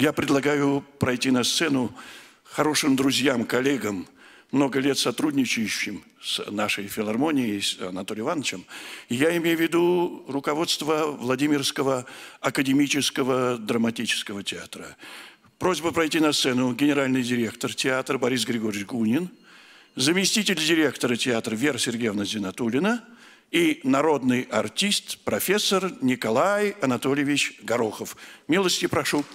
Я предлагаю пройти на сцену хорошим друзьям, коллегам, много лет сотрудничающим с нашей филармонией, с Анатолием Ивановичем. Я имею в виду руководство Владимирского академического драматического театра. Просьба пройти на сцену генеральный директор театра Борис Григорьевич Гунин, заместитель директора театра Вера Сергеевна Зинатулина и народный артист профессор Николай Анатольевич Горохов. Милости прошу.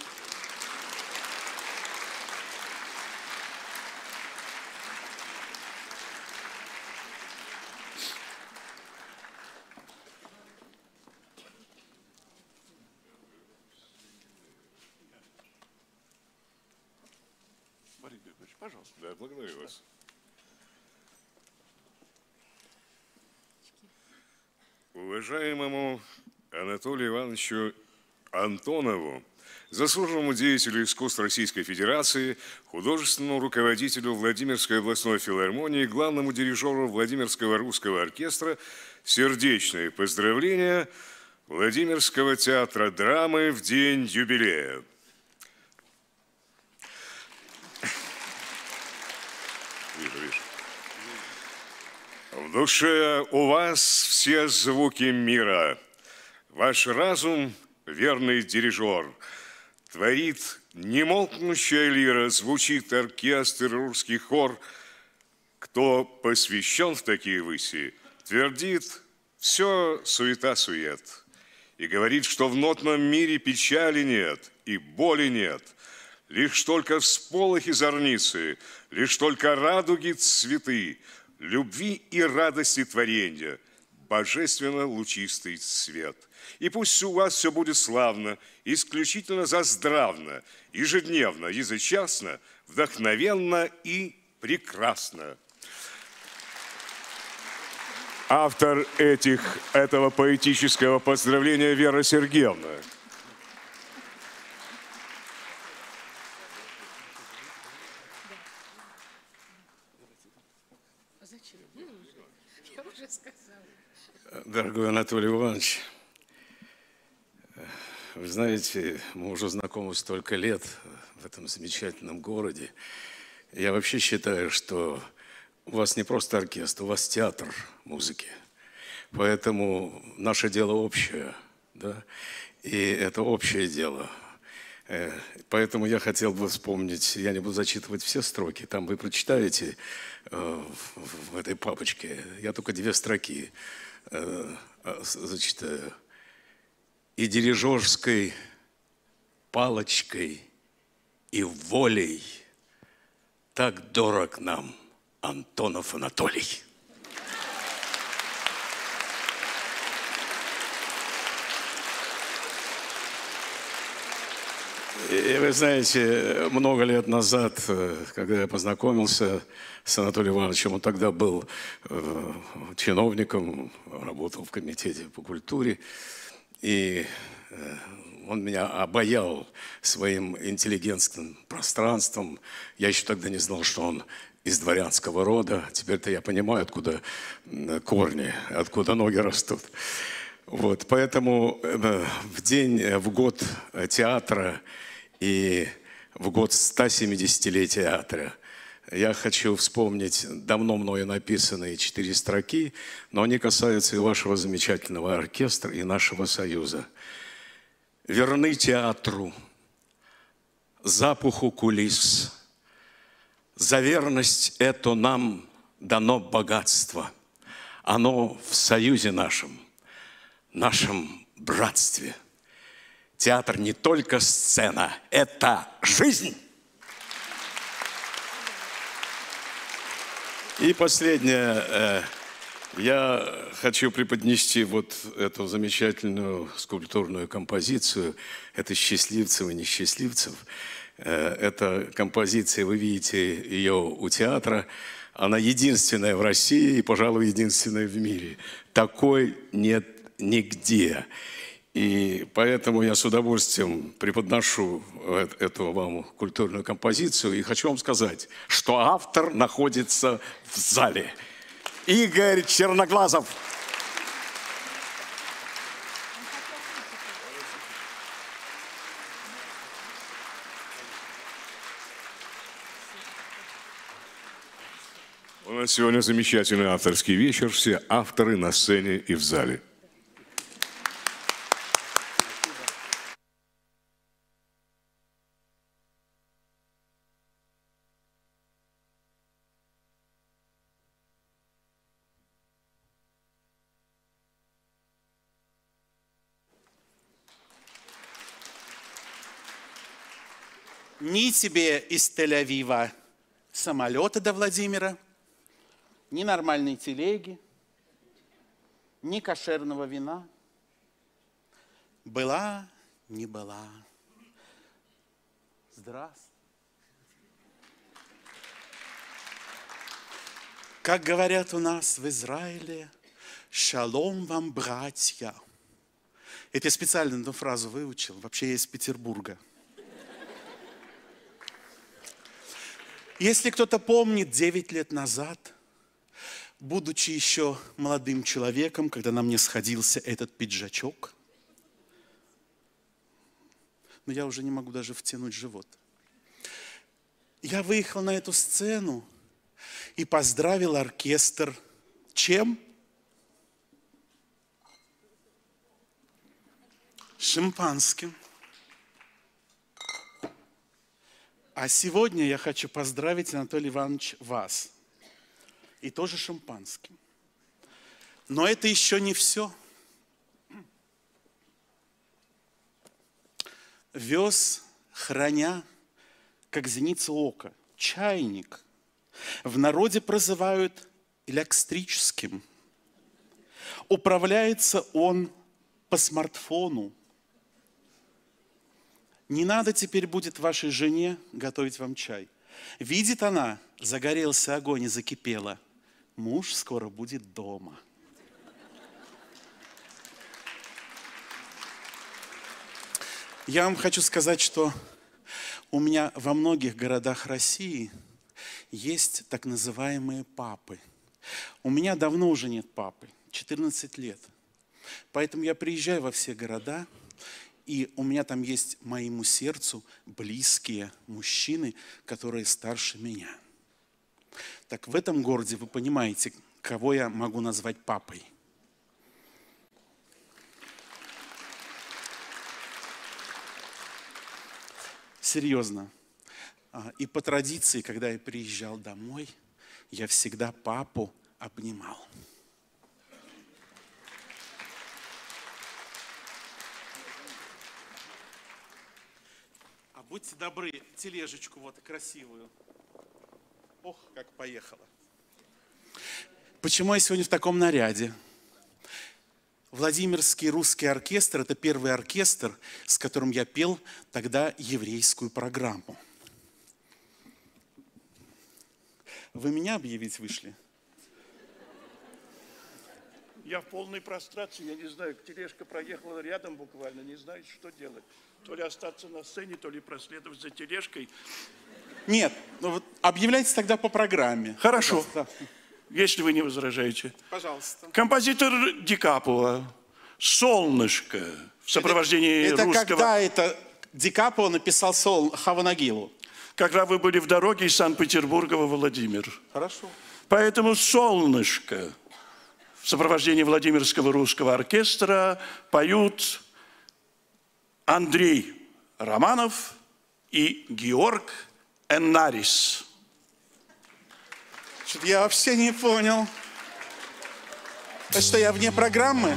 Уважаемому Анатолию Ивановичу Антонову, заслуженному деятелю искусств Российской Федерации, художественному руководителю Владимирской областной филармонии, главному дирижеру Владимирского русского оркестра, сердечные поздравления Владимирского театра драмы в день юбилея. В душе у вас все звуки мира. Ваш разум, верный дирижер, творит Немолкнущая лира, звучит оркестр, русский хор. Кто посвящен в такие выси, твердит, все суета-сует. И говорит, что в нотном мире печали нет и боли нет. Лишь только всполохи зорницы, лишь только радуги цветы, любви и радости творения, божественно лучистый свет. И пусть у вас все будет славно, исключительно заздравно, ежедневно, ежечасно, вдохновенно и прекрасно. Автор этих, этого поэтического поздравления Вера Сергеевна. Дорогой Анатолий Иванович, вы знаете, мы уже знакомы столько лет в этом замечательном городе. Я вообще считаю, что у вас не просто оркестр, у вас театр музыки. Поэтому наше дело общее, да, и это общее дело. Э, поэтому я хотел бы вспомнить, я не буду зачитывать все строки, там вы прочитаете э, в этой папочке, я только две строки э, зачитаю. И дирижерской палочкой и волей так дорог нам – Антонов Анатолий. И вы знаете, много лет назад, э, когда я познакомился с Анатолием Ивановичем, он тогда был э, чиновником, работал в комитете по культуре, и э, он меня обаял своим интеллигентским пространством. Я еще тогда не знал, что он из дворянского рода. Теперь-то я понимаю, откуда корни, откуда ноги растут. Вот, поэтому э, в день, в год театра и в год 170-летия театра я хочу вспомнить давно мною написанные четыре строки, но они касаются и вашего замечательного оркестра, и нашего союза. «Верны театру, запаху кулис, за верность эту нам дано богатство. Оно в союзе нашем, нашем братстве. Театр не только сцена, это жизнь. И последнее. Э, я хочу преподнести вот эту замечательную скульптурную композицию. Это счастливцев и несчастливцев. Э, эта композиция, вы видите ее у театра, она единственная в России и, пожалуй, единственная в мире. Такой нет нигде. И поэтому я с удовольствием преподношу эту вам культурную композицию. И хочу вам сказать, что автор находится в зале. Игорь Черноглазов. У нас сегодня замечательный авторский вечер. Все авторы на сцене и в зале. Ни тебе из Тель-Авива самолета до Владимира – ни нормальной телеги, ни кошерного вина. Была, не была. Здравствуй. Как говорят у нас в Израиле, шалом вам, братья. Это я специально эту фразу выучил. Вообще я из Петербурга. Если кто-то помнит, 9 лет назад – будучи еще молодым человеком, когда на мне сходился этот пиджачок, но я уже не могу даже втянуть живот. Я выехал на эту сцену и поздравил оркестр чем? Шампанским. А сегодня я хочу поздравить, Анатолий Иванович, вас. И тоже шампанским. Но это еще не все. Вез, храня, как зеницу ока, чайник. В народе прозывают электрическим. Управляется он по смартфону. Не надо теперь будет вашей жене готовить вам чай. Видит она, загорелся огонь и закипело. Муж скоро будет дома. Я вам хочу сказать, что у меня во многих городах России есть так называемые папы. У меня давно уже нет папы, 14 лет. Поэтому я приезжаю во все города – и у меня там есть моему сердцу близкие мужчины, которые старше меня. Так в этом городе вы понимаете, кого я могу назвать папой. Серьезно. А, и по традиции, когда я приезжал домой, я всегда папу обнимал. Будьте добры, тележечку вот красивую. Ох, как поехала. Почему я сегодня в таком наряде? Владимирский русский оркестр – это первый оркестр, с которым я пел тогда еврейскую программу. Вы меня объявить вышли? Я в полной прострации, я не знаю, тележка проехала рядом буквально, не знаю, что делать. То ли остаться на сцене, то ли проследовать за тележкой. Нет, ну вот объявляйте тогда по программе. Хорошо, да. если вы не возражаете. Пожалуйста. Композитор Ди Капуа «Солнышко» в сопровождении это, русского... Это когда это Ди Капуа написал сол Хаванагилу? Когда вы были в дороге из Санкт-Петербурга во Владимир. Хорошо. Поэтому «Солнышко» в сопровождении Владимирского русского оркестра поют Андрей Романов и Георг Эннарис. Что-то я вообще не понял. Это что, я вне программы?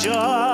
Georgia.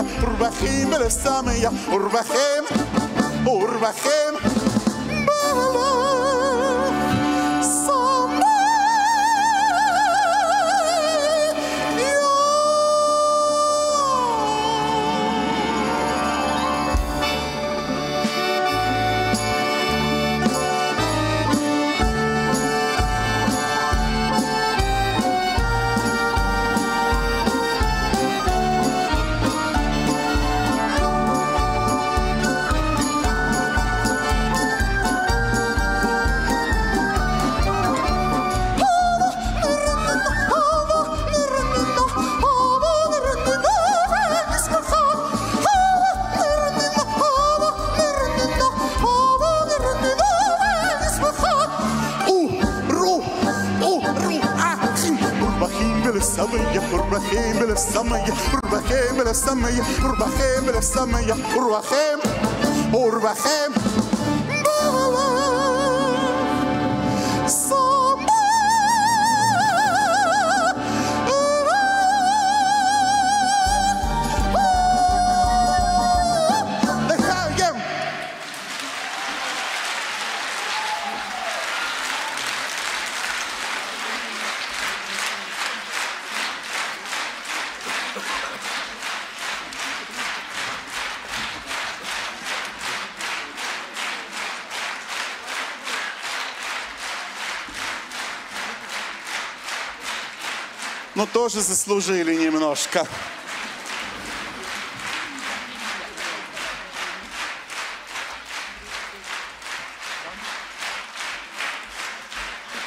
السامية ربخي من السامية ربخي السمية ربخام السمية ربخام السمية ربخام ربخام тоже заслужили немножко.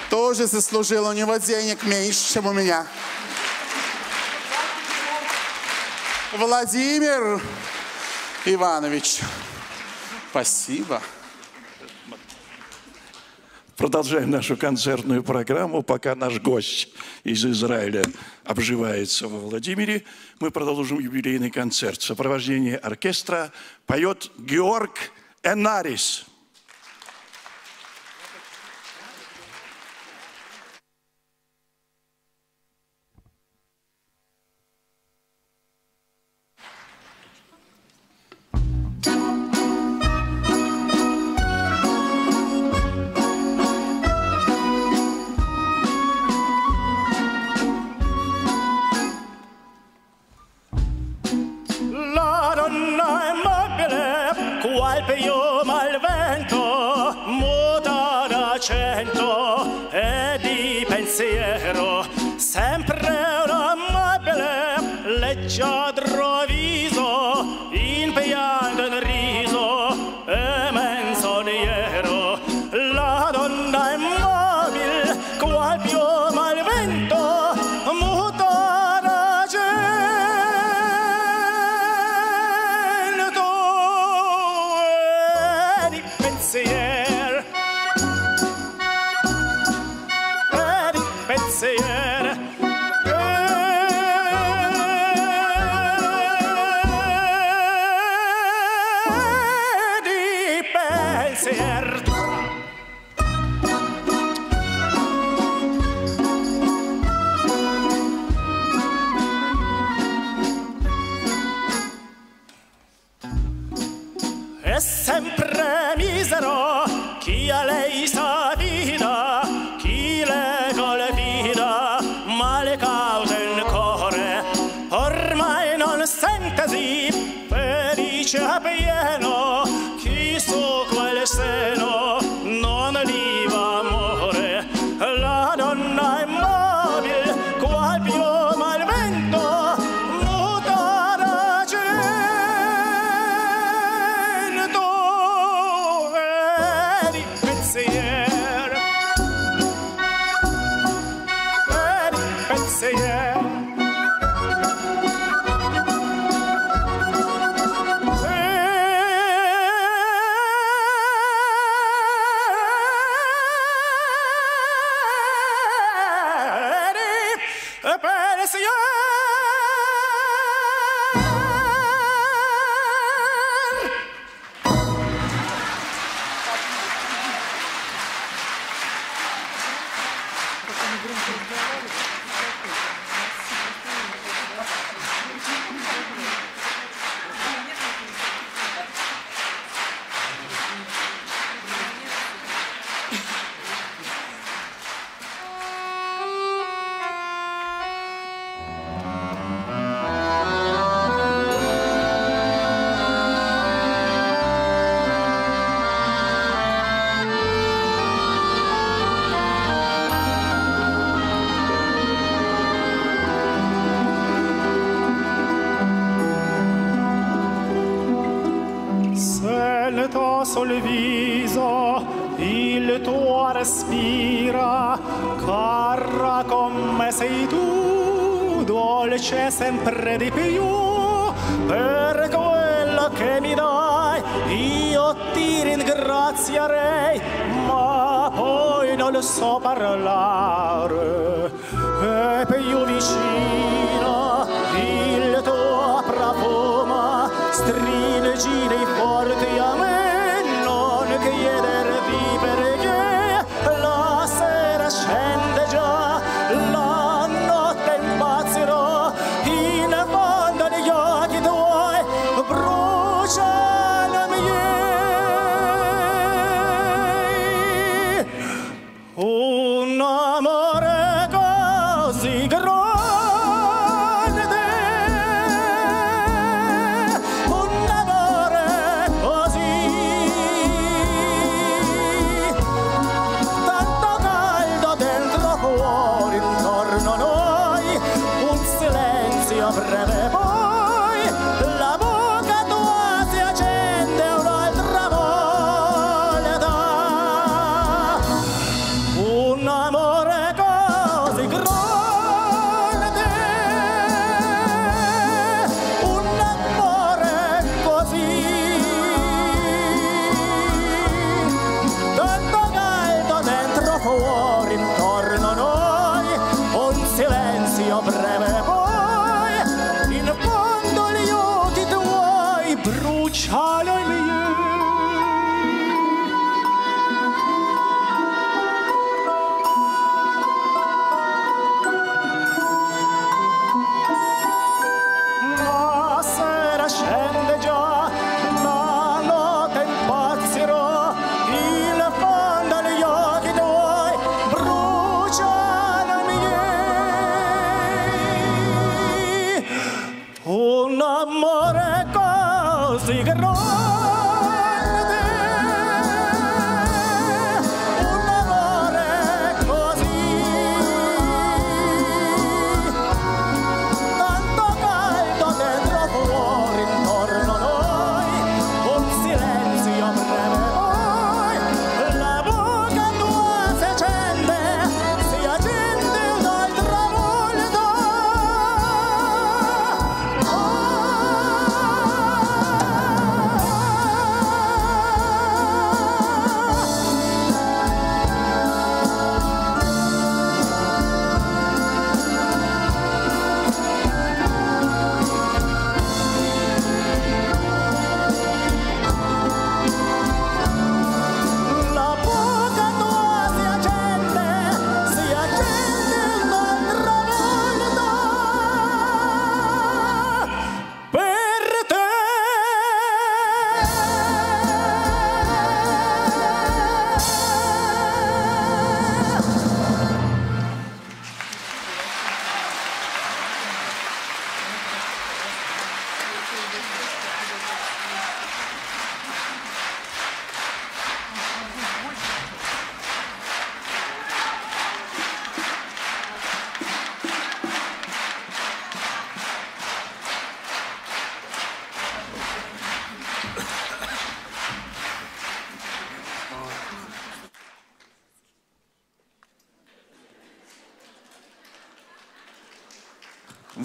Тоже заслужил. У него денег меньше, чем у меня. Владимир Иванович, спасибо. Продолжаем нашу концертную программу. Пока наш гость из Израиля обживается во Владимире, мы продолжим юбилейный концерт. В сопровождении оркестра поет Георг Энарис. il tuo solviso, il tuo respiro, cara come sei tu, dolce sempre di più, per quello che mi dai io ti ringrazierei, ma poi non so parlare, è più vicino il tuo profumo, stringi nei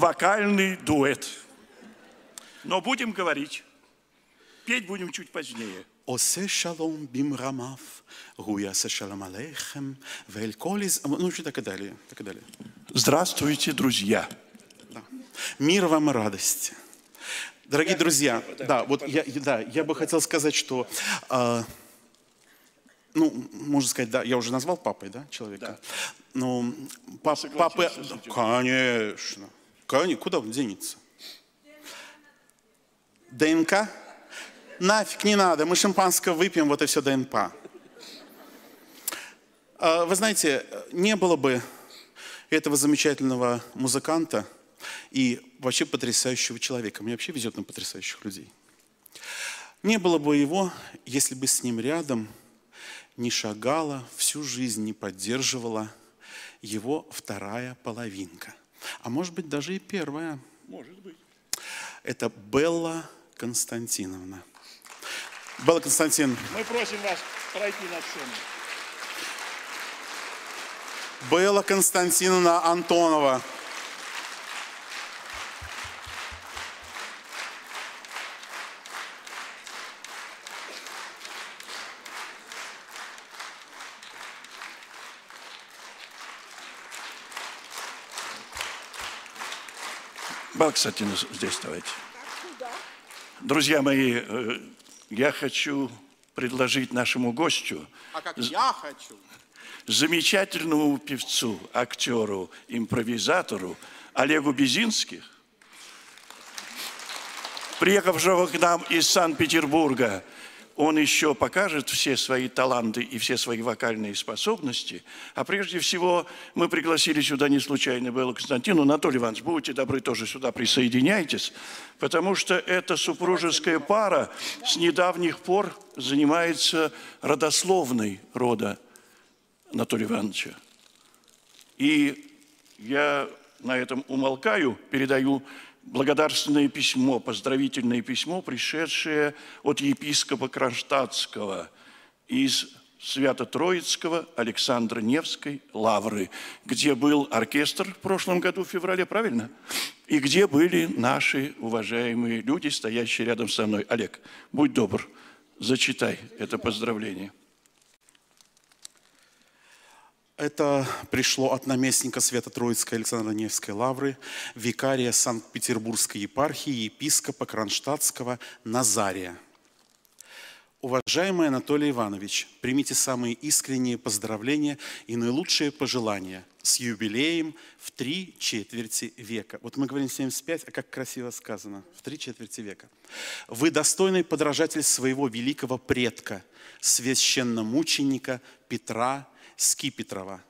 вокальный дуэт. Но будем говорить. Петь будем чуть позднее. עושה שלום במרמיו, הוא יעשה שלום עליכם, ואל כל... из- Ну, что так и далее, так и далее. Здравствуйте, друзья. Да. Мир вам и радость. Дорогие друзья, да, вот я, да, я бы хотел сказать, что, а, ну, можно сказать, да, я уже назвал папой, да, человека. Ну, пап- папы, согласишься с этим? конечно, конечно, куда он денется? ДНК? Нафиг не надо, мы шампанское выпьем, вот и все ДНК. А, Вы знаете, не было бы этого замечательного музыканта и вообще потрясающего человека. Мне вообще везет на потрясающих людей. Не было бы его, если бы с ним рядом не шагала, всю жизнь не поддерживала его вторая половинка. А может быть, даже и первая. Может быть. Это Белла Константиновна. Белла Константин, Мы просим вас пройти на сцену. Белла Константиновна Антонова. Бал, кстати, здесь давайте. Друзья мои, э, я хочу предложить нашему гостю, А как я хочу. замечательному певцу, актеру, импровизатору Олегу Безинских, приехавшего к нам из Санкт-Петербурга, он еще покажет все свои таланты и все свои вокальные способности. А прежде всего мы пригласили сюда не случайно Беллу Константину. Анатолий Иванович, будьте добры, тоже сюда присоединяйтесь, потому что эта супружеская пара с недавних пор занимается родословной рода Анатолия Ивановича. И я на этом умолкаю, передаю благодарственное письмо, поздравительное письмо, пришедшее от епископа Кронштадтского из Свято-Троицкого Александра Невской лавры, где был оркестр в прошлом году, в феврале, правильно? И где были наши уважаемые люди, стоящие рядом со мной. Олег, будь добр, зачитай это поздравление. Это пришло от наместника Свято-Троицкой Александра Невской лавры, викария Санкт-Петербургской епархии, епископа Кронштадтского Назария. Уважаемый Анатолий Иванович, примите самые искренние поздравления и наилучшие пожелания с юбилеем в три четверти века. Вот мы говорим 75, а как красиво сказано, в три четверти века. Вы достойный подражатель своего великого предка, священномученика Петра Скипетрова.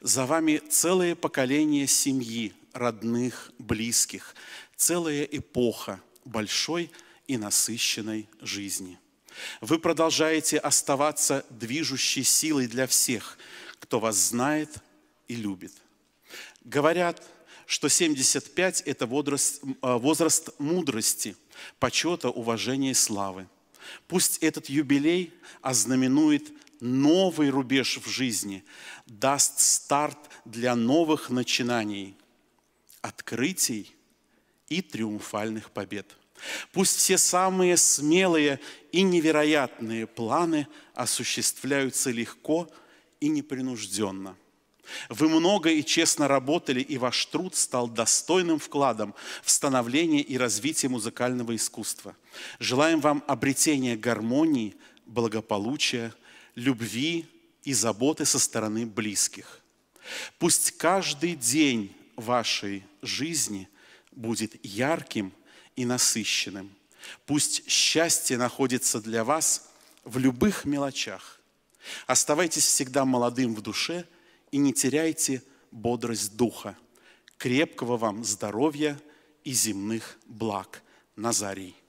За вами целое поколение семьи, родных, близких, целая эпоха большой и насыщенной жизни. Вы продолжаете оставаться движущей силой для всех, кто вас знает и любит. Говорят, что 75 – это возраст, э, возраст мудрости, почета, уважения и славы. Пусть этот юбилей ознаменует новый рубеж в жизни, даст старт для новых начинаний, открытий и триумфальных побед. Пусть все самые смелые и невероятные планы осуществляются легко и непринужденно. Вы много и честно работали, и ваш труд стал достойным вкладом в становление и развитие музыкального искусства. Желаем вам обретения гармонии, благополучия, любви и заботы со стороны близких. Пусть каждый день вашей жизни будет ярким и насыщенным. Пусть счастье находится для вас в любых мелочах. Оставайтесь всегда молодым в душе и не теряйте бодрость духа. Крепкого вам здоровья и земных благ. Назарий.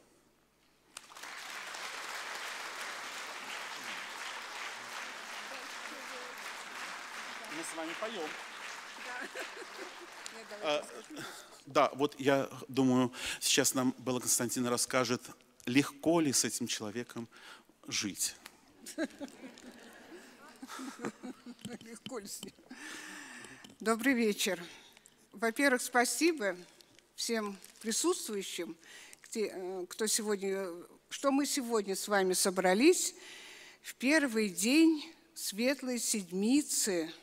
Поем. А, Да, вот я думаю, сейчас нам Белла Константина расскажет, легко ли с этим человеком жить. Легко ли с ним? Добрый вечер. Во-первых, спасибо всем присутствующим, э, кто сегодня, что мы сегодня с вами собрались в первый день Светлой Седмицы,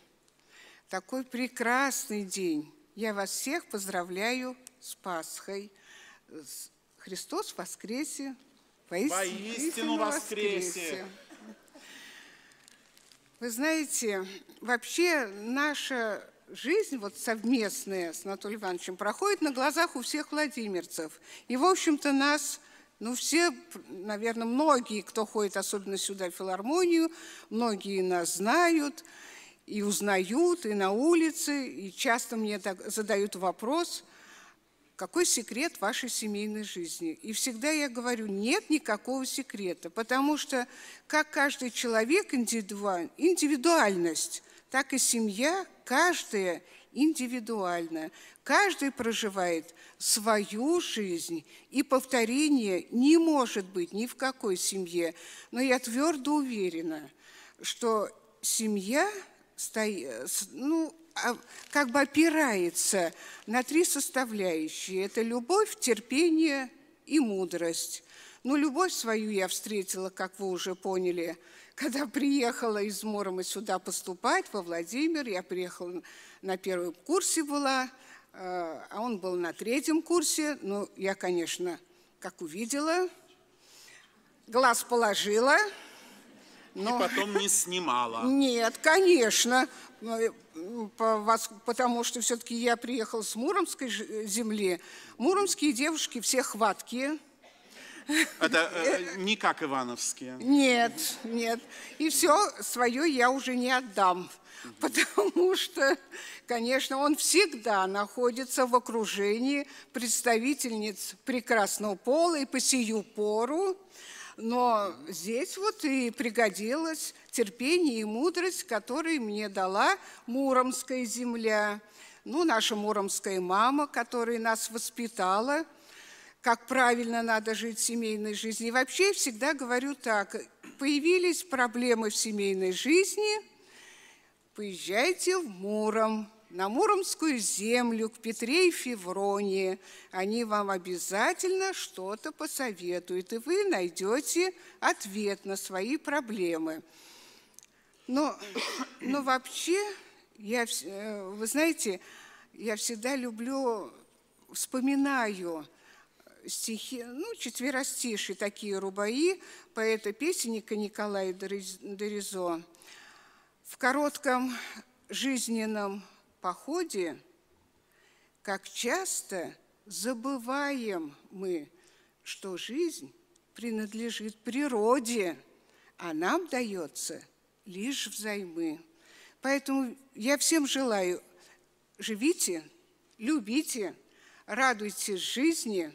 такой прекрасный день. Я вас всех поздравляю с Пасхой. Христос воскресе! Воистину, Воистину воскресе! воскресе. Вы знаете, вообще наша жизнь вот совместная с Анатолием Ивановичем проходит на глазах у всех владимирцев. И, в общем-то, нас, ну, все, наверное, многие, кто ходит особенно сюда в филармонию, многие нас знают и узнают, и на улице, и часто мне так задают вопрос, какой секрет вашей семейной жизни? И всегда я говорю, нет никакого секрета, потому что как каждый человек индивидуаль, индивидуальность, так и семья, каждая индивидуальна. Каждый проживает свою жизнь, и повторения не может быть ни в какой семье. Но я твердо уверена, что семья ну, а, как бы опирается на три составляющие. Это любовь, терпение и мудрость. Ну, любовь свою я встретила, как вы уже поняли, когда приехала из Мурома сюда поступать, во Владимир. Я приехала на первом курсе была, э, а он был на третьем курсе. Ну, я, конечно, как увидела, глаз положила. Но... И потом не снимала. Нет, конечно. Э, потому что все-таки я приехал с Муромской земли. Муромские девушки все хваткие. Это э, не как ивановские? Нет, нет. И все свое я уже не отдам. Потому что, конечно, он всегда находится в окружении представительниц прекрасного пола и по сию пору. Но здесь вот и пригодилось терпение и мудрость, которые мне дала Муромская земля. Ну, наша Муромская мама, которая нас воспитала, как правильно надо жить в семейной жизни. И вообще всегда говорю так, появились проблемы в семейной жизни, поезжайте в Муром, на Муромскую землю, к Петре и Февронии. Они вам обязательно что-то посоветуют, и вы найдете ответ на свои проблемы. Но, но вообще, я, э, вы знаете, я всегда люблю, вспоминаю стихи, ну, четверостиши, такие рубаи поэта-песенника Николая Доризо. В коротком жизненном походе, как часто забываем мы, что жизнь принадлежит природе, а нам дается лишь взаймы. Поэтому я всем желаю, живите, любите, радуйтесь жизни,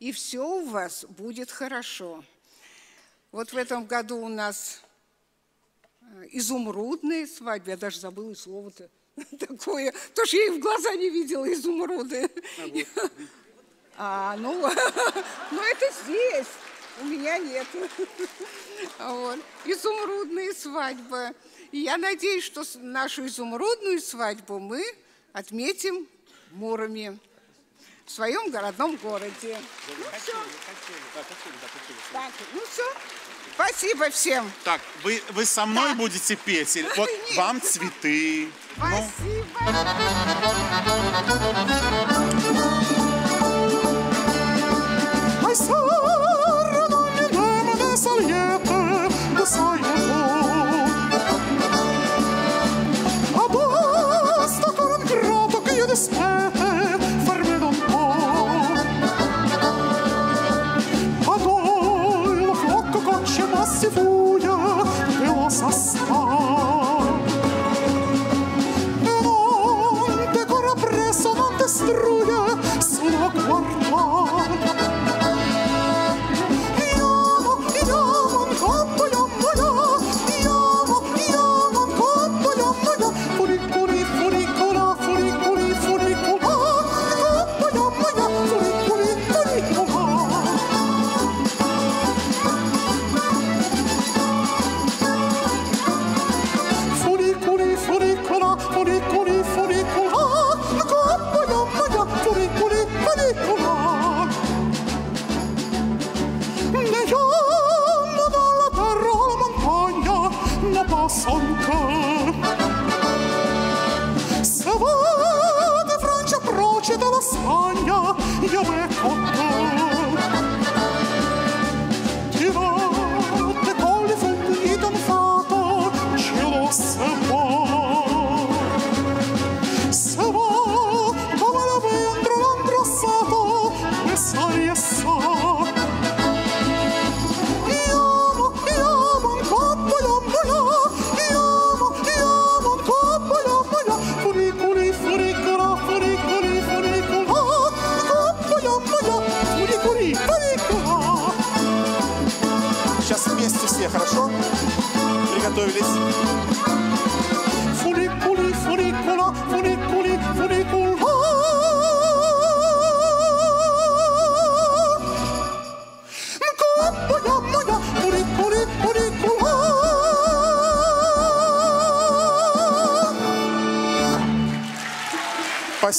и все у вас будет хорошо. Вот в этом году у нас э, изумрудные свадьбы, я даже забыла слово-то. такое. То, что я их в глаза не видела, изумруды. А, ну, ну это здесь. У меня нет. Вот. Изумрудная свадьба. И я надеюсь, что нашу изумрудную свадьбу мы отметим в Муроме, в своем городном городе. Ну, все. Так, ну все. Спасибо всем. Так, вы, вы со мной да. будете петь? Или, вот Нет. вам цветы. Спасибо. Ну,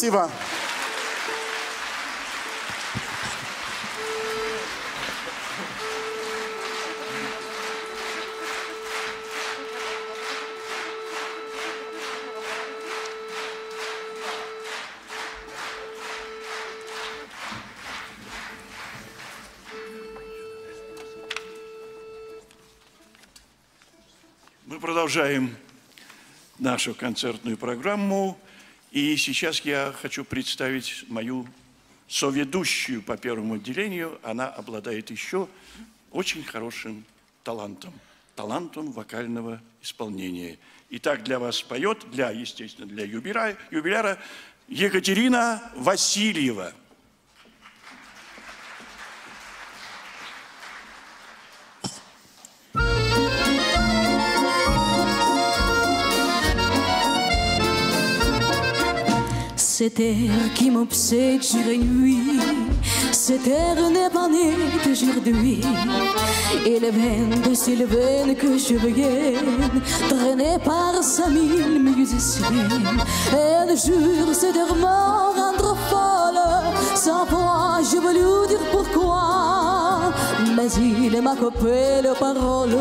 Спасибо. Мы продолжаем нашу концертную программу. И сейчас я хочу представить мою соведущую по первому отделению. Она обладает еще очень хорошим талантом. Талантом вокального исполнения. Итак, для вас поет, для, естественно, для юбиля, юбиляра Екатерина Васильева. Cet air qui m'obsède jour et nuit, cet air n'est pas né d'aujourd'hui. Il vient de Sylvain que je revienne, traîné par sa mille musiciens. Et le jour cet air me rendre folle, sans foi je veux lui dire pourquoi. Mais il m'a coupé les paroles,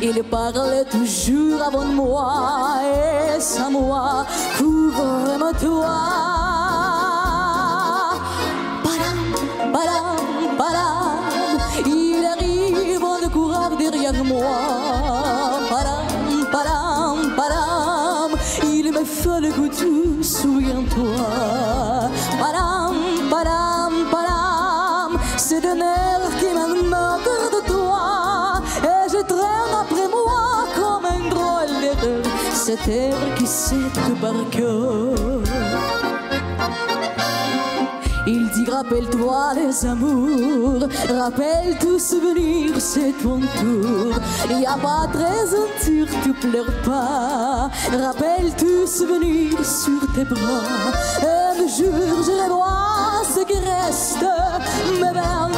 il parlait toujours avant moi, et sans moi, couvre-moi-toi. Padam, padam, padam, il arrive en courant derrière moi. Padam, padam, padam, il me fait le goût souviens-toi. Qui cœur. Il dit rappelle-toi les amours, rappelle tout souvenir, c'est ton tour. Il n'y a pas de raison, tu tu pleures pas. Rappelle tout souvenir sur tes bras. Un jour je revois ce qui reste, mes mains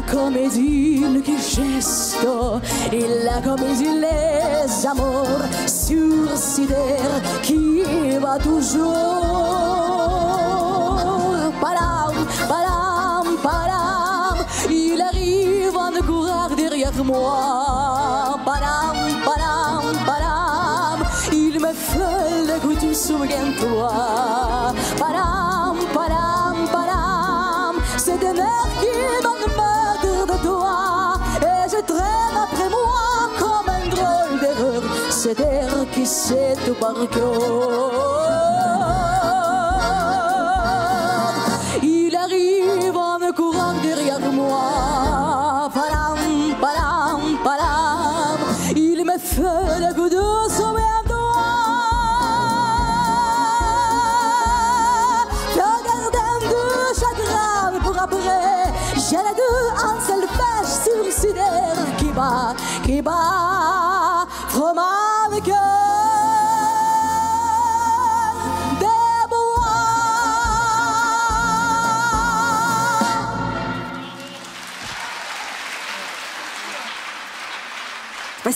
la comédie che gesto et la comédie les amours suicidaires qui va toujours. Palam palam palam. Il arrive en courant derrière moi. Palam palam palam. Il me fait le goût du souviens-toi esquecer do barcode. Il arrive en me courant derrière moi. Param, param, param. Il me fait la goutte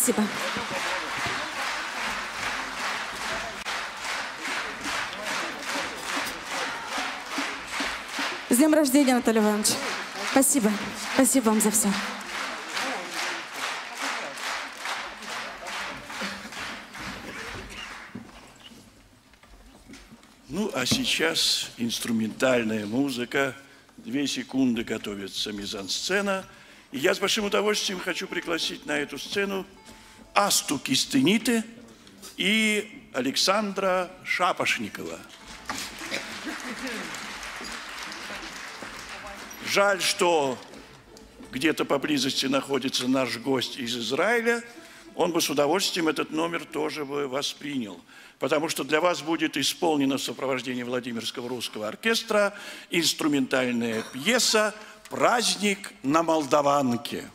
Спасибо. С днем рождения, Наталья Иванович. Спасибо. Спасибо вам за все. Ну, а сейчас инструментальная музыка. Две секунды готовится мизансцена. И я с большим удовольствием хочу пригласить на эту сцену Асту Кистените и Александра Шапошникова. Жаль, что где-то поблизости находится наш гость из Израиля. Он бы с удовольствием этот номер тоже бы воспринял. Потому что для вас будет исполнена в сопровождении Владимирского русского оркестра инструментальная пьеса «Праздник на Молдаванке».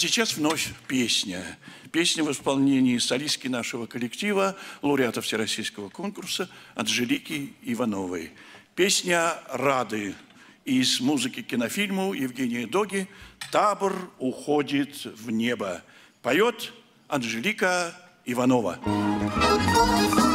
Сейчас вновь песня. Песня в исполнении солистки нашего коллектива, лауреата Всероссийского конкурса Анжелики Ивановой. Песня «Рады» из музыки кинофильму Евгения Доги «Табор уходит в небо». Поет Анжелика Иванова. Як ваш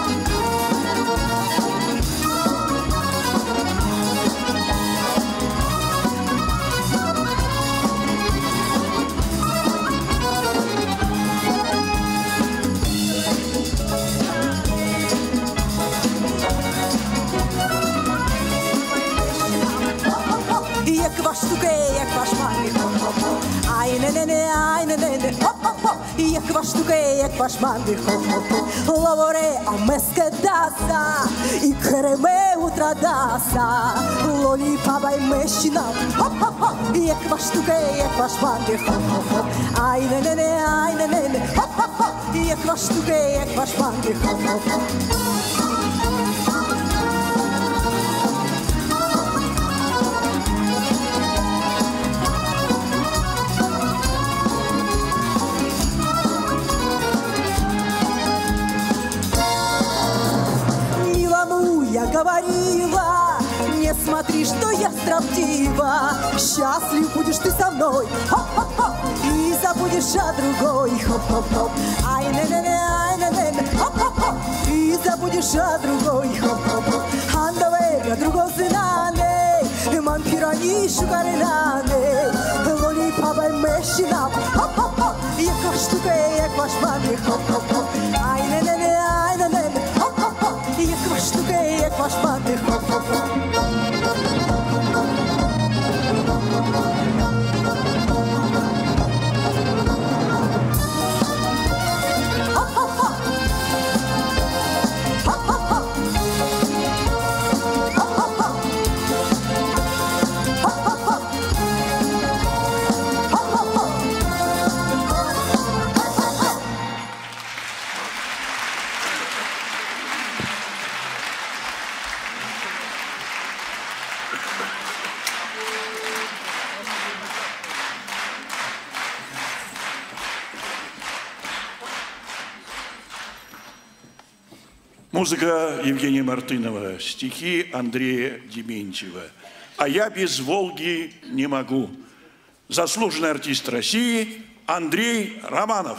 як ваш мамі, хоп-хоп-хоп. Ай не не не ай не не не хоп-хоп-хоп. Як ваш штуке, як ваш мамі, хоп-хоп-хоп. Ловоре, а меске даса, і кереме утрадаса. Лолі пабай мещина, хоп-хоп-хоп. Як ваш штуке, як ваш мамі, хоп-хоп-хоп. Ай не не не ай не не не хоп-хоп-хоп. Як ваш штуке, як ваш мамі, хоп-хоп-хоп. Говорила, не смотри, что я строптива. Счастлив будешь ты со мной, хоп-хоп-хоп, и забудешь о другой, хоп-хоп-хоп. Ай не не не ай не не не хоп-хоп-хоп, и забудешь о другой, хоп-хоп-хоп. Андаве я другого знане, ман пирани шугаринане, лоли пабай мешина, хоп-хоп-хоп, як ваш штуке, як ваш мамі, хоп-хоп-хоп. Ай не не 哈哈哈。Музыка Евгения Мартынова, стихи Андрея Дементьева. «А я без Волги не могу». Заслуженный артист России Андрей Романов.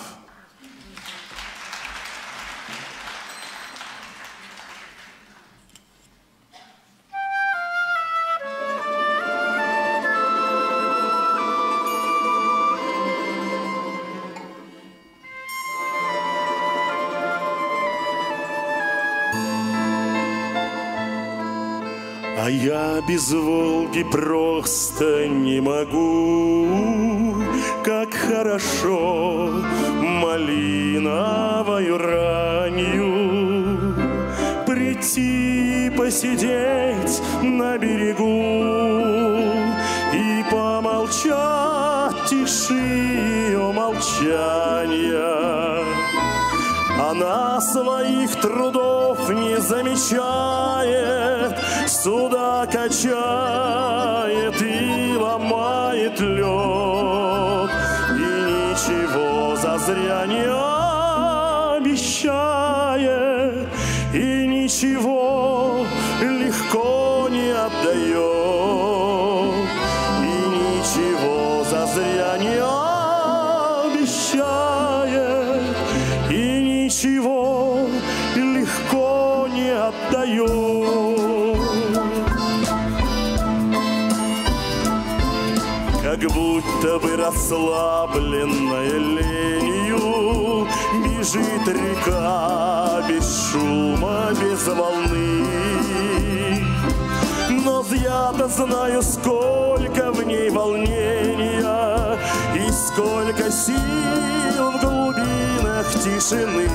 Без Волги просто не могу, Как хорошо малиновою ранью Прийти посидеть на берегу И помолчать тиши молчания она своих трудов не замечает, Суда качает и ломает лед, И ничего зазря не обещает, И ничего легко не отдает, И ничего зазря не обещает, И ничего легко не отдает. Будто бы расслабленная ленью. Бежит река без шума, без волны. Но я-то знаю, сколько в ней волнения И сколько сил в глубинах тишины.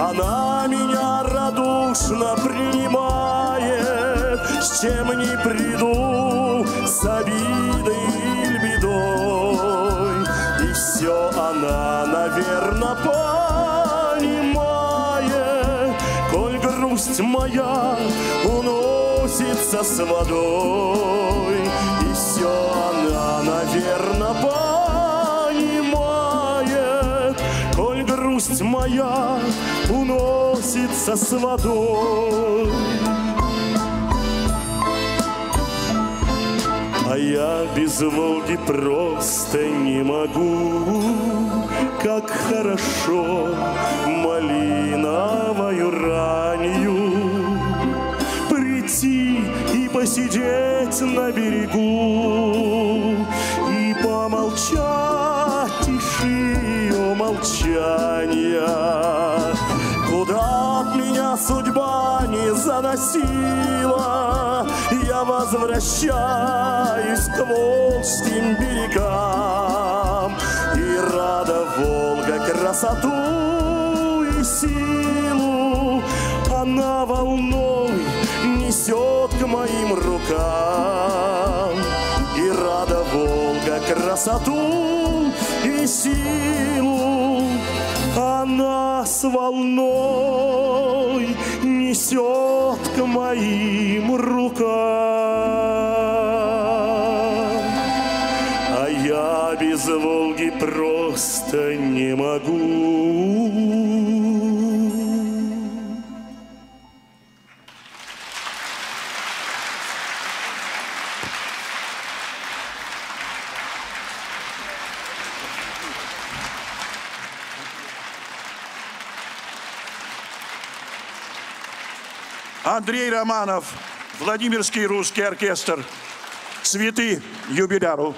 Она меня радушно принимает С чем не приду, с обидой или бедой И все она, наверно, понимает Коль грусть моя уносится с водой И все она, наверно, понимает, Коль грусть моя уносится с водой. А я без Волги просто не могу, Как хорошо малиновою ранью Прийти и посидеть на берегу И помолчать тишью молчания. Куда от меня судьба не заносила, Возвращаюсь к Волжским берегам. И рада Волга красоту и силу Она волной несет к моим рукам. И рада Волга красоту и силу она с волной несет к моим рукам. Просто не могу. Андрей Романов, Владимирский русский оркестр, цветы юбиляру.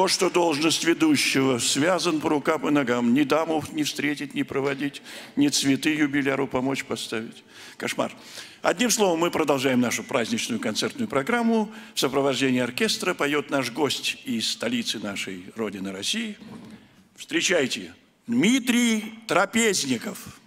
Вот что должность ведущего. Связан по рукам и ногам. Ни даму не встретить, не проводить, ни цветы юбиляру помочь поставить. Кошмар. Одним словом, мы продолжаем нашу праздничную концертную программу. В сопровождении оркестра поет наш гость из столицы нашей Родины России. Встречайте, Дмитрий Трапезников.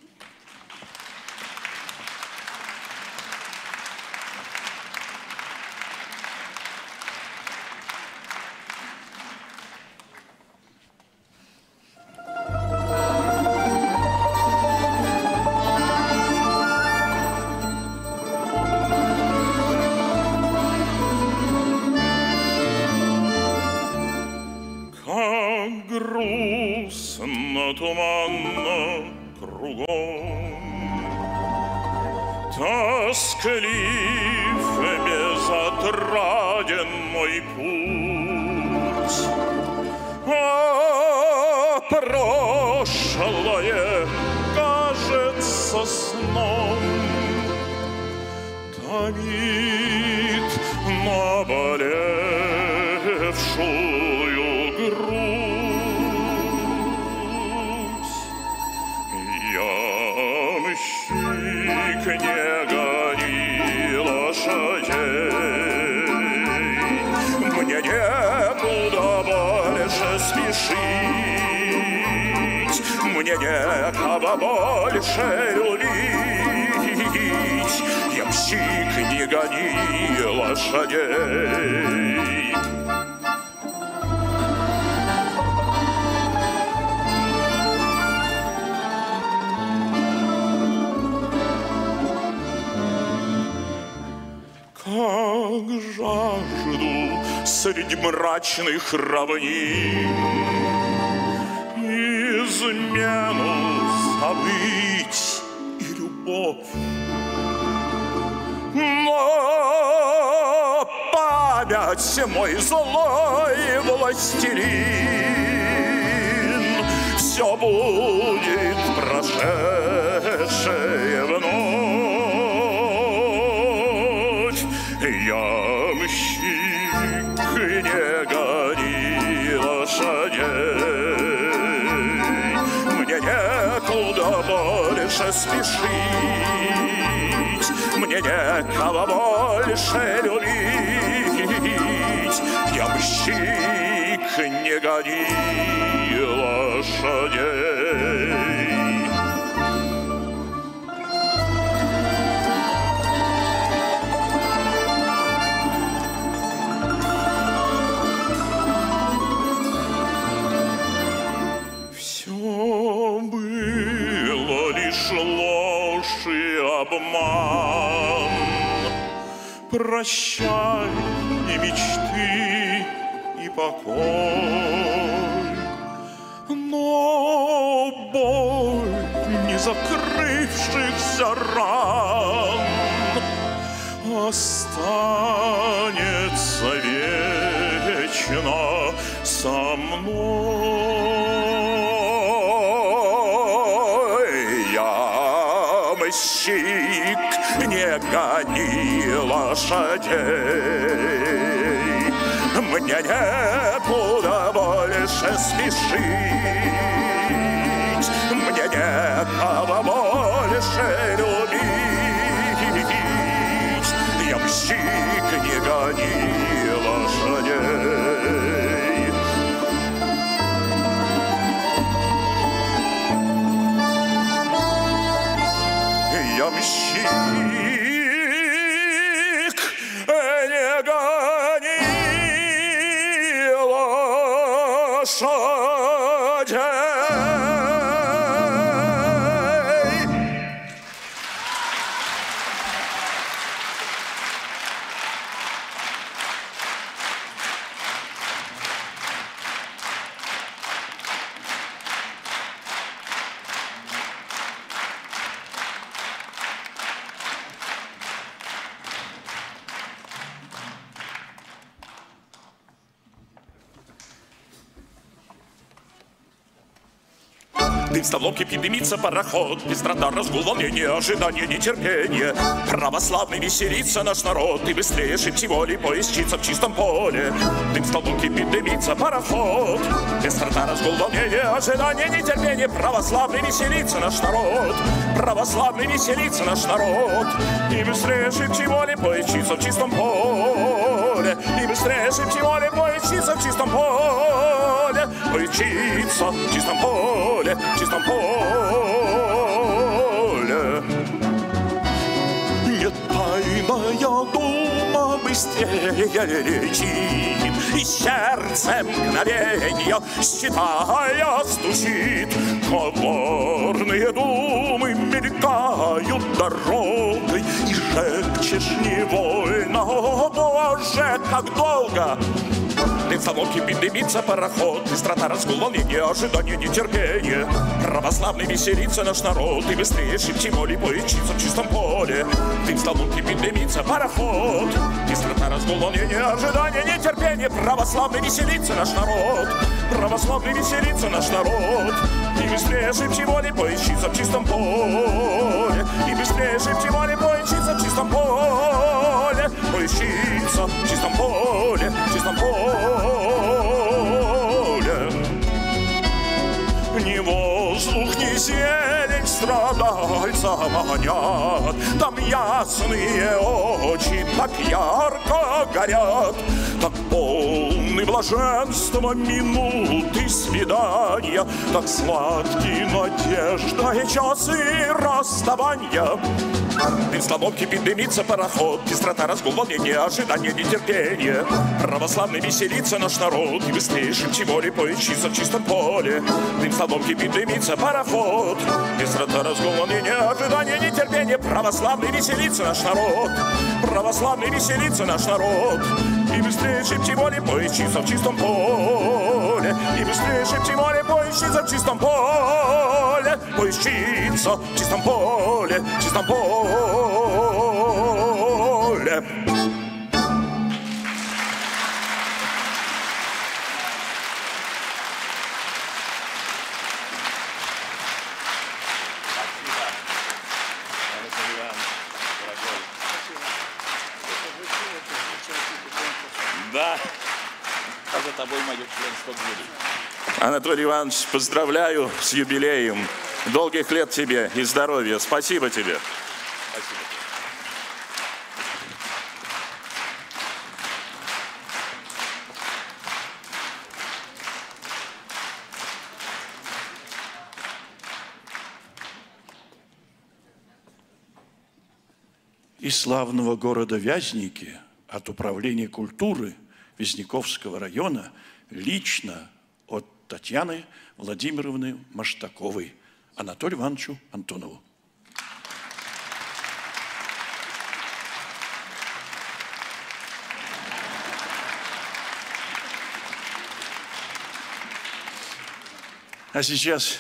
Мрачных равнин. Измену забыть и любовь. Но память мой злой властелин. Все будет прошедшее вновь некого больше любить. Ямщик, не гони лошадей Прощай и мечты, и покой, но боль не закрывшихся ран останется вечно со мной. Не гони лошадей. Мне некуда больше спешить, мне некого больше любить. Я мщик, не гони лошадей. Я В столовке дымится пароход, Пестрота, разгул, волнение, ожидание, нетерпение. Православный веселится наш народ, И быстрее шибче воли поищится в чистом поле. Дым столовке дымится пароход, Пестрота, разгул, волнение, ожидание, нетерпение. Православный веселится наш народ, Православный веселится наш народ. И быстрее шибче воли поищится в чистом поле. И быстрее шибче воли поищится в чистом поле. Поищится в чистом поле, в чистом поле. Нет тайная дума быстрее летит, И сердце мгновенья, считая, стучит. Коварные думы мелькают дорогой, И шепчешь невольно, «О, Боже, как долго!» Столовке дымится пароход, Быстрота, разгул, волнение, ожидание, нетерпение. Православный веселится наш народ, И быстрее шибче воли поищится в чистом поле. Дым столовке дымится пароход, Быстрота, разгул, волнение, ожидание, нетерпение. Православный веселится наш народ, Православный веселится наш народ. И быстрее шибче воли поищится в чистом поле. И быстрее шибче воли поищится в чистом поле. Манят, Там ясные очи так ярко горят, Так полны блаженства минуты свидания, Так сладки надежда и часы расставания. Дым в столовке дымится пароход, Пестрота, разгул, волнение, ожидание, нетерпение. Православный веселится наш народ, И быстрее шибче воли поищится в чистом поле. Дым в столовке дымится пароход, Пестрота, разгул, волнение, ожидание, нетерпение. Православный веселится наш народ, Православный веселится наш народ. И быстрее шибче воли поищится в чистом поле. И быстрее шибче воли поищится в чистом поле. Поищится в чистом поле, чистом поле. Анатолий Иванович, поздравляю с юбилеем. Долгих лет тебе и здоровья. Спасибо тебе. Спасибо. из славного города Вязники от Управления культуры Вязниковского района лично Татьяны Владимировны Маштаковой Анатолию Ивановичу Антонову. А сейчас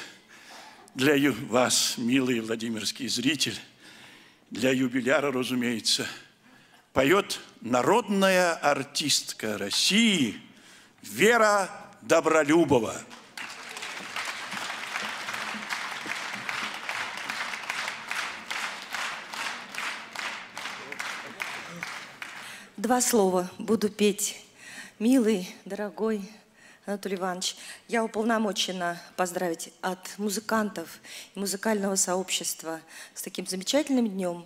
для вас, милый владимирский зритель, для юбиляра, разумеется, поет народная артистка России Вера Добролюбова. Два слова буду петь. Милый, дорогой Анатолий Иванович, я уполномочена поздравить от музыкантов и музыкального сообщества с таким замечательным днем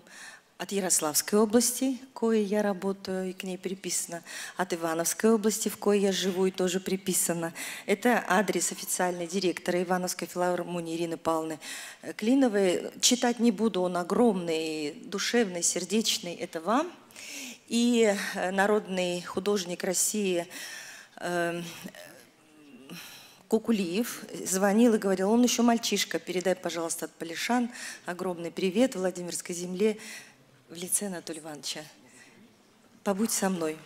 от Ярославской области, в коей я работаю и к ней приписана, от Ивановской области, в коей я живу и тоже приписана. Это адрес официальной директора Ивановской филармонии Ирины Павловны э, Клиновой. Читать не буду, он огромный, душевный, сердечный. Это вам. И э, народный художник России э, Кукулиев звонил и говорил, он еще мальчишка, передай, пожалуйста, от Полишан огромный привет Владимирской земле в лице Анатолия Ивановича. Побудь со мной.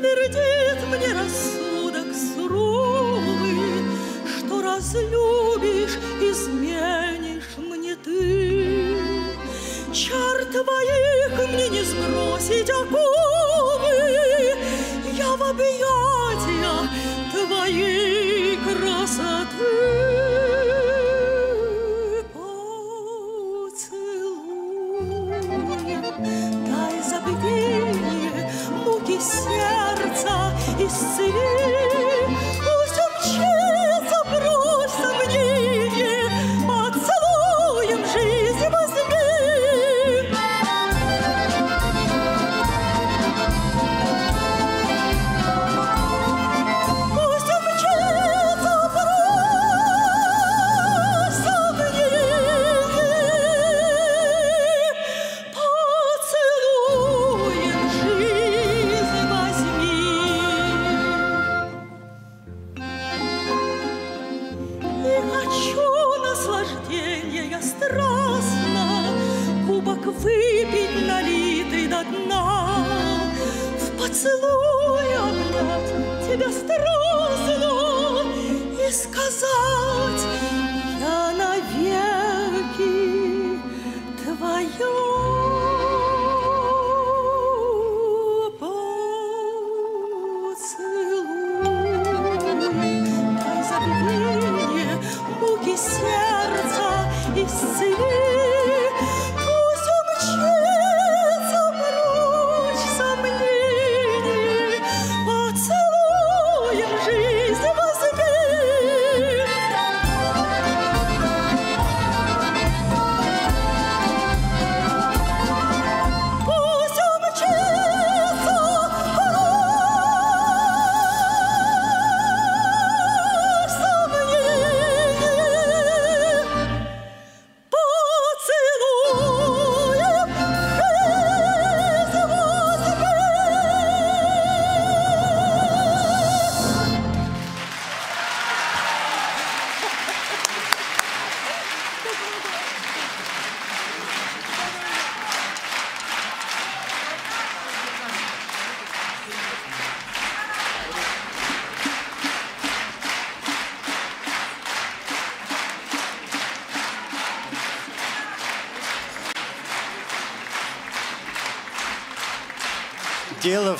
Твердит мне рассудок суровый, Что разлюбишь, изменишь мне ты. Чар твоих мне не сбросить оковы,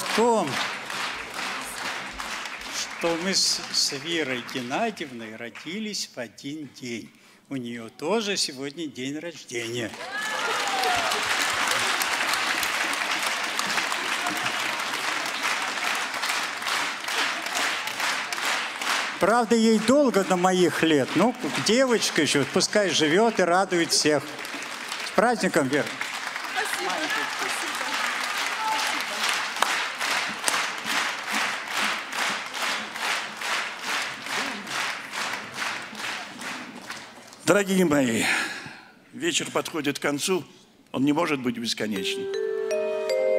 в том, что мы с, с Верой Геннадьевной родились в один день. У нее тоже сегодня день рождения. Правда, ей долго до моих лет. Ну, девочка еще, пускай живет и радует всех. С праздником, Вера! Дорогие мои, вечер подходит к концу, он не может быть бесконечным.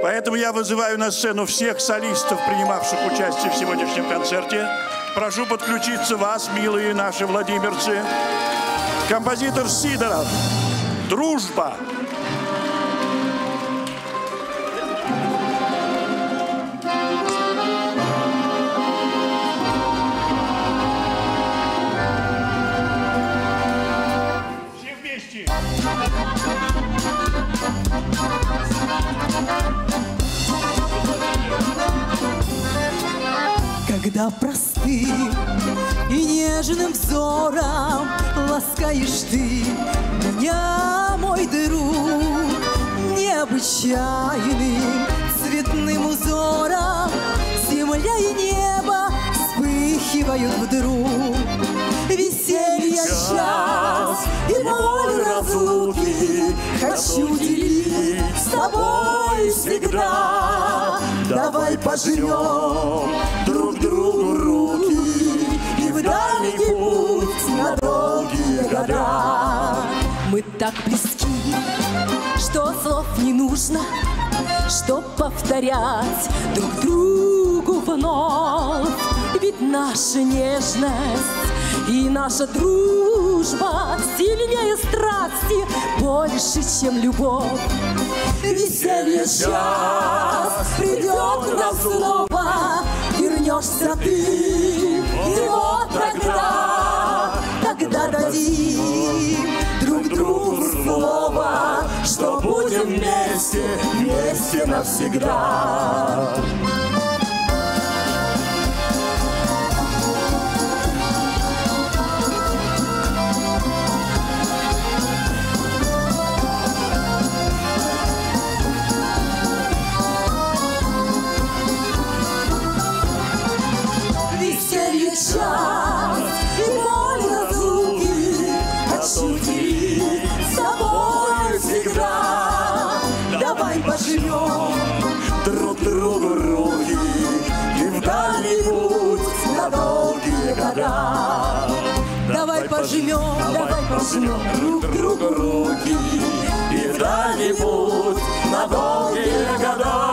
Поэтому я вызываю на сцену всех солистов, принимавших участие в сегодняшнем концерте. Прошу подключиться вас, милые наши владимирцы. Композитор Сидоров. Дружба. Когда простым и нежным взором ласкаешь ты меня, мой друг, необычайным цветным узором земля и небо вспыхивают вдруг. Веселье час и боль Хочу делить с тобой всегда. Давай пожмем друг другу руки И в дальний путь на долгие года. Мы так близки, что слов не нужно, Чтоб повторять друг другу вновь. Ведь наша нежность и наша дружба Сильнее страсти, больше, чем любовь. Веселье сейчас придет нам снова, Вернешься ты, и вот тогда, Тогда дадим друг другу слово, Что будем вместе, вместе навсегда. Года Давай пожмем, Давай пожмем друг другу руки. И путь на долгие года.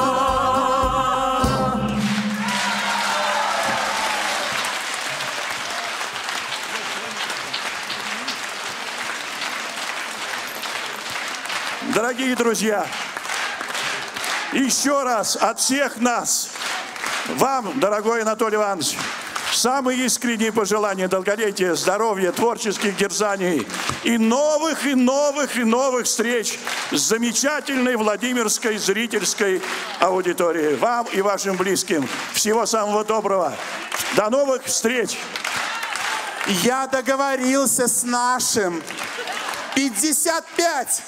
Дорогие друзья, еще раз от всех нас, вам, дорогой Анатолий Иванович, самые искренние пожелания долголетия, здоровья, творческих дерзаний и новых, и новых, и новых встреч с замечательной Владимирской зрительской аудиторией. Вам и вашим близким всего самого доброго. До новых встреч! Я договорился с нашим. 55.